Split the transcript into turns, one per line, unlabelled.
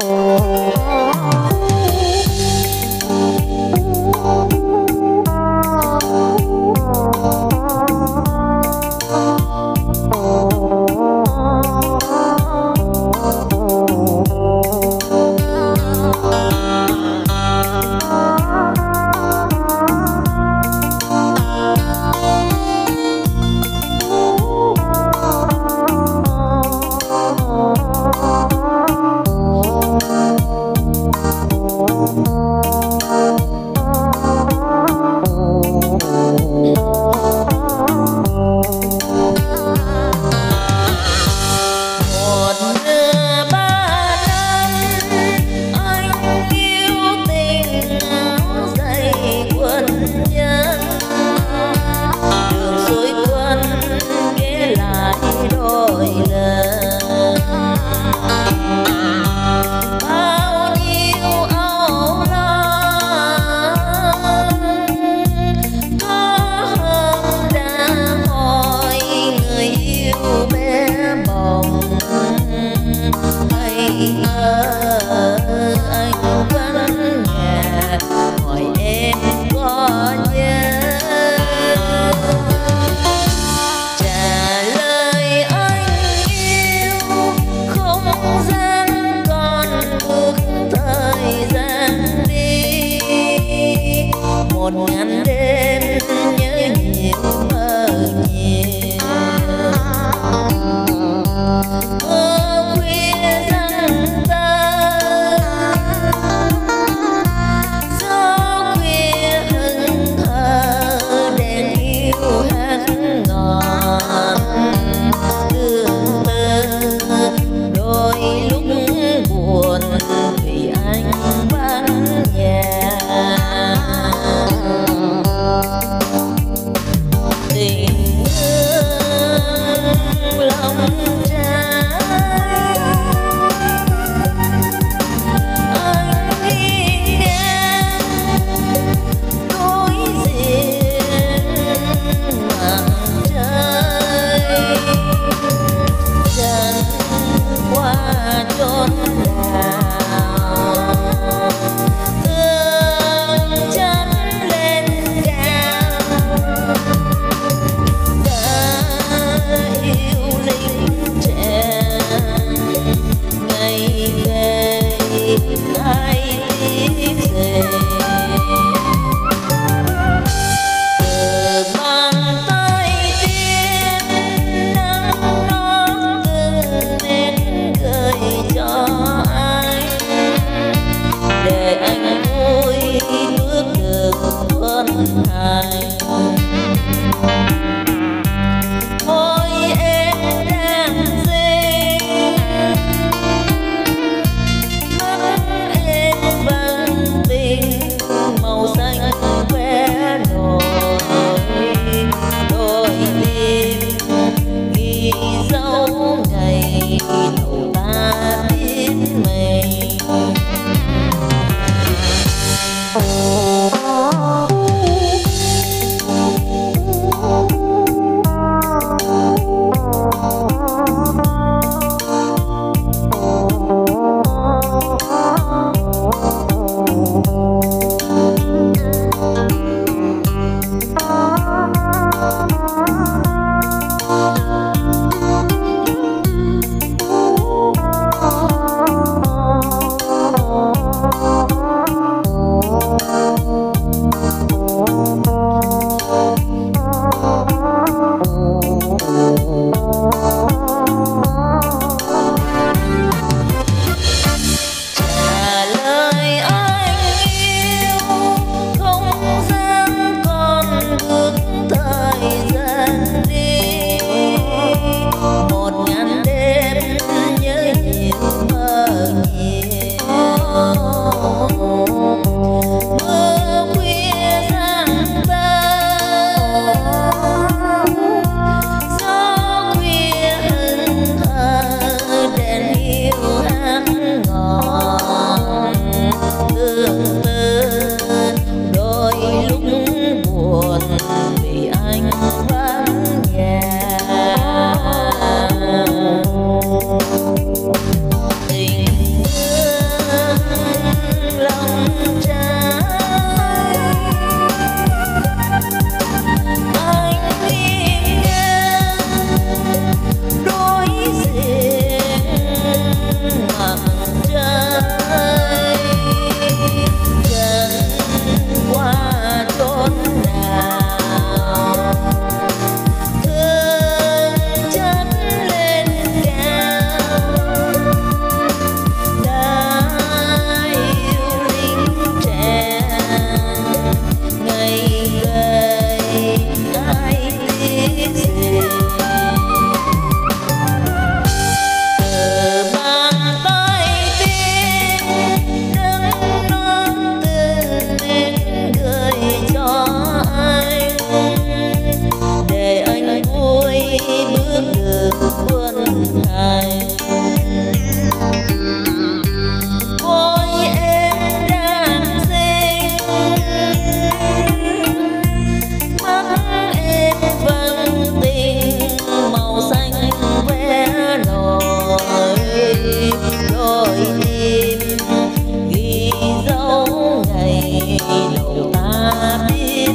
Oh. oh oh một man.